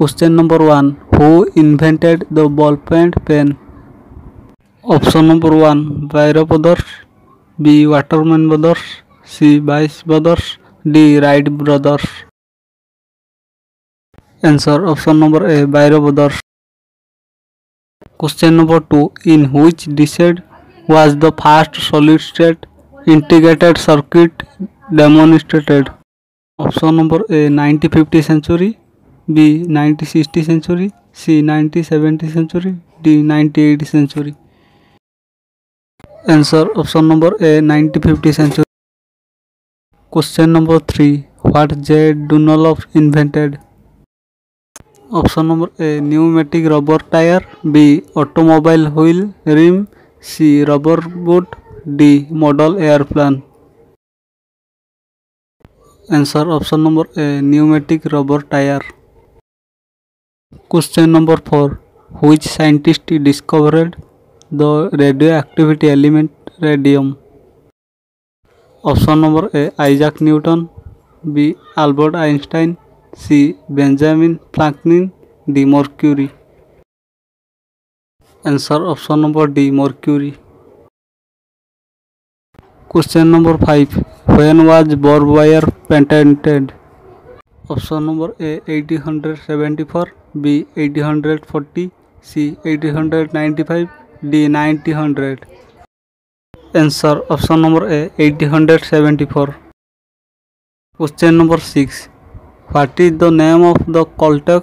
Question number 1 Who invented the ballpoint pen? Option number 1 Vairo brothers B. Waterman brothers C. Weiss brothers D. Wright brothers Answer option number A. Vairo brothers Question number 2 In which decade was the first solid state integrated circuit demonstrated? Option number A 1950 century B nineteen sixty century C nineteen seventy century D ninety eighty century answer option number A nineteen fifty century question number three what J Dunlop invented option number A pneumatic rubber tyre B automobile wheel rim C rubber boat D model airplane answer option number A pneumatic rubber tyre Question number 4 Which scientist discovered the radioactive element radium? Option number A Isaac Newton, B Albert Einstein, C Benjamin Franklin, D Mercury. Answer option number D Mercury. Question number 5 When was barbed wire patented? Option number A 1874 B 840, C 895, D 900. Answer option number A 874. Question number 6. What is the name of the Caltech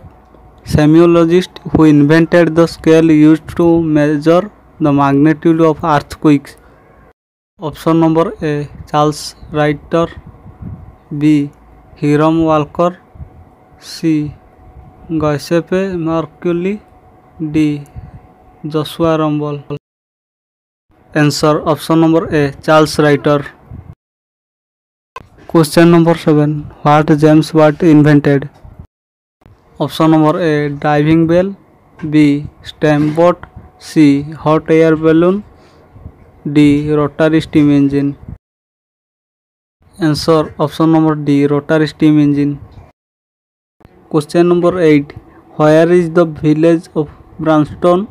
semiologist who invented the scale used to measure the magnitude of earthquakes? Option number A Charles Reiter B Hiram Walker C Giuseppe Mercalli D. Joshua Rumble Answer option number A Charles Writer Question number 7 What James Watt invented Option number A diving bell B stem boat C hot air balloon D rotary steam engine Answer option number D rotary steam engine Question number 8. Where is the village of Branston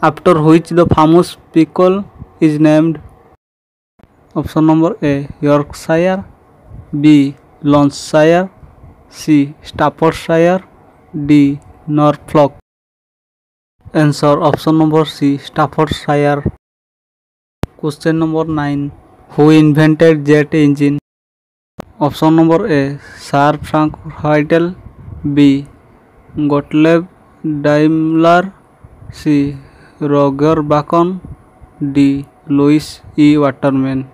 after which the famous pickle is named? Option number A. Yorkshire, B. Lancashire, C. Staffordshire, D. Norfolk. Answer option number C. Staffordshire. Question number 9. Who invented jet engine? Option number A. Sir Frank Whitehall, B Gottlieb Daimler C Roger Bacon D Lewis E Waterman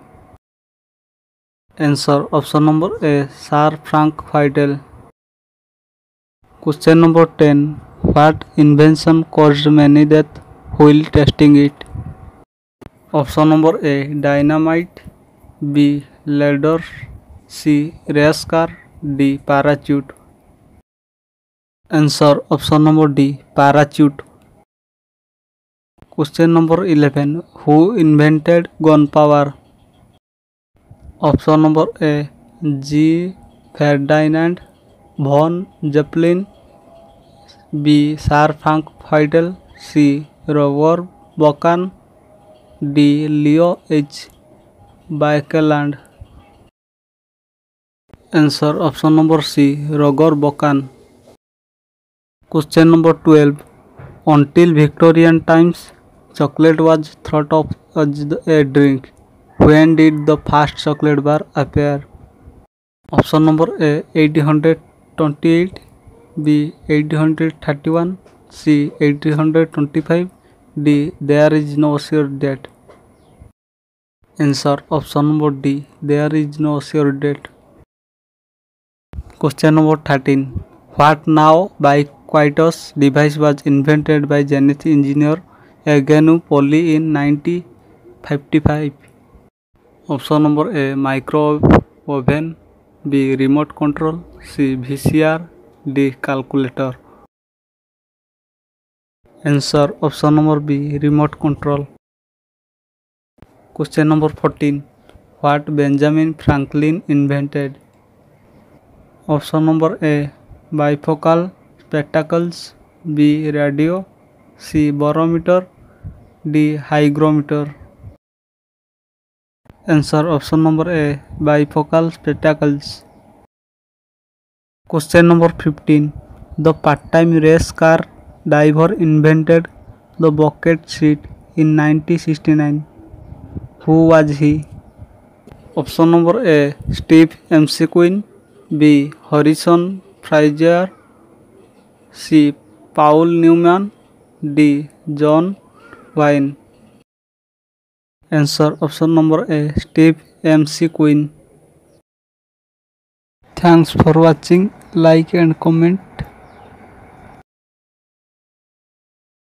answer option number A Sir Frank Whittle question number ten what invention cause many death while testing it option number A dynamite B ladder C race car D parachute answer option number D parachute question number eleven who invented gunpowder option number A G Ferdinand von Zeppelin B Sir Frank Whittle C Roger Bacon D Leo H Baekeland answer option number C Roger Bacon Question number 12. Until Victorian times, chocolate was thought of as a drink. When did the first chocolate bar appear? Option number A 1828, B 1831, C 1825, D there is no sure date. Answer option number D there is no sure date. Question number 13. What now by Quietus device was invented by genetic engineer Agano Poli in 1955. Option number A microwave oven, B remote control, C VCR, D calculator. Answer option number B remote control. Question number 14 What Benjamin Franklin invented? Option number A bifocal spectacles, B. Radio, C. Barometer, D. Hygrometer. Answer option number A. Bifocal spectacles. Question number 15. The part-time race car diver invented the bucket seat in 1969. Who was he? Option number A. Steve McQueen. B. Harrison Frazier. C. Paul Newman, D. John Wayne. Answer option number A, Steve M.C. Quinn. Thanks for watching. Like and comment.